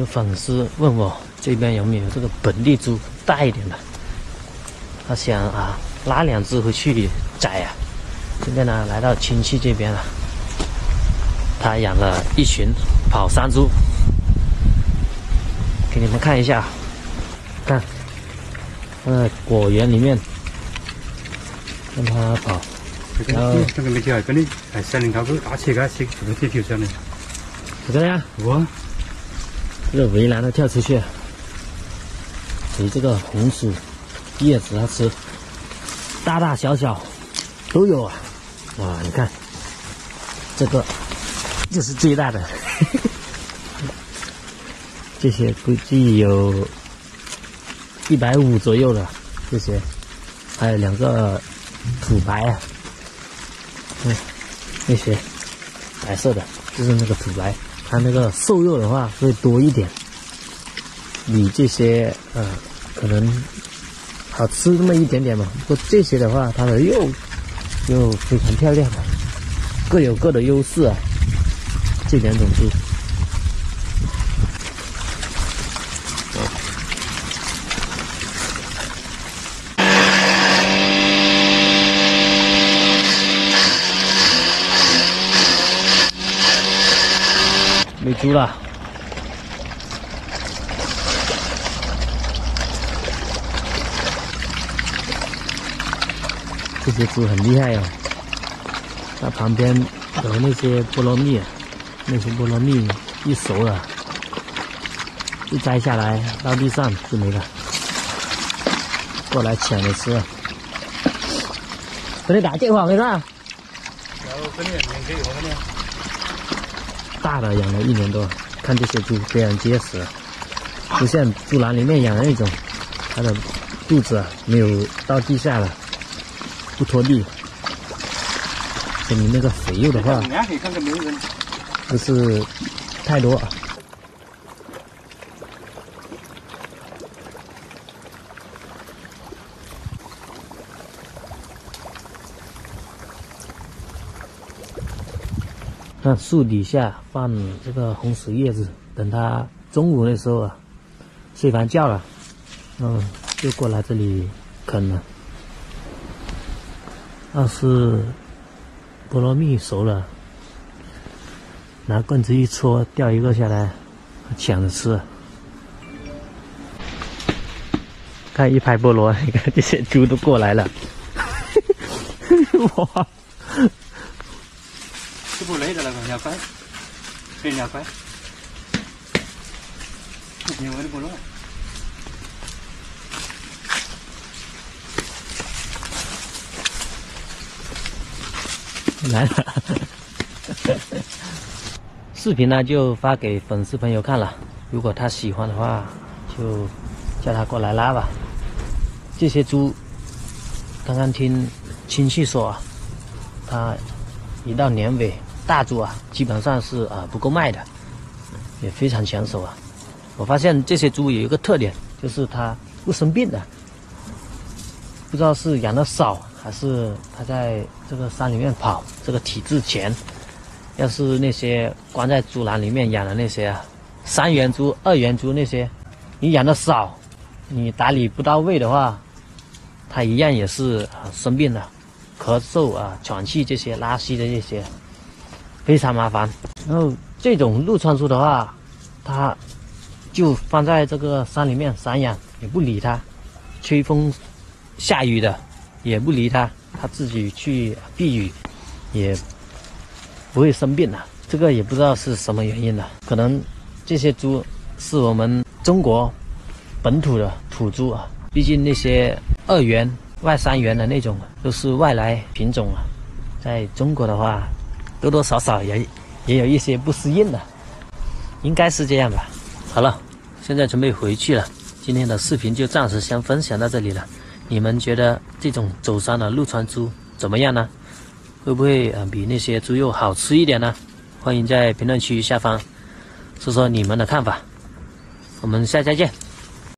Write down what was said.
有粉丝问我这边有没有这个本地猪大一点的，他想啊拉两只回去宰啊。现在呢来到亲戚这边了，他养了一群跑山猪，给你们看一下，看，在果园里面让它跑。然后这个没叫，跟你哎山林高沟大切开切，这个铁球上的。这个呀，我。这个围栏都跳出去，给这个红薯叶子它吃，大大小小都有啊！哇，你看，这个就是最大的，这些估计有一百五左右的这些，还有两个土白啊，嗯，那些白色的，就是那个土白。它那个瘦肉的话会多一点，比这些呃可能好吃那么一点点嘛。不过这些的话，它的肉又非常漂亮，各有各的优势啊。这两种猪。喂猪了，这些猪很厉害哦。它旁边有那些菠萝蜜，那些菠萝蜜一熟了，一摘下来到地上就没了，过来抢着吃。给你打电话没啦？有，跟你连接有跟你。大的养了一年多，看这些猪非常结实，不像猪栏里面养的那种，它的肚子没有到地下了，不拖地。说明那个肥肉的话，不是太多。那树底下放这个红薯叶子，等它中午的时候啊，睡完觉了，嗯，就过来这里啃了。要是菠萝蜜熟了，拿棍子一戳，掉一个下来，抢着吃。看一排菠萝，你 看这些猪都过来了，哇！这不累的那个鸟乖，飞鸟乖，鸟我都不弄。来了，视频呢就发给粉丝朋友看了，如果他喜欢的话，就叫他过来拉吧。这些猪，刚刚听亲戚说啊，他一到年尾。大猪啊，基本上是啊不够卖的，也非常抢手啊。我发现这些猪有一个特点，就是它不生病的。不知道是养的少，还是它在这个山里面跑，这个体质强。要是那些关在猪栏里面养的那些啊，三元猪、二元猪那些，你养的少，你打理不到位的话，它一样也是生病的，咳嗽啊、喘气这些、拉稀的这些。非常麻烦，然后这种陆川猪的话，它就放在这个山里面散养，也不理它，吹风下雨的也不理它，它自己去避雨，也不会生病的。这个也不知道是什么原因的，可能这些猪是我们中国本土的土猪啊，毕竟那些二元、外三元的那种都是外来品种啊，在中国的话。多多少少也也有一些不适应的，应该是这样吧。好了，现在准备回去了。今天的视频就暂时先分享到这里了。你们觉得这种走山的陆川猪怎么样呢？会不会嗯比那些猪肉好吃一点呢？欢迎在评论区下方说说你们的看法。我们下期见。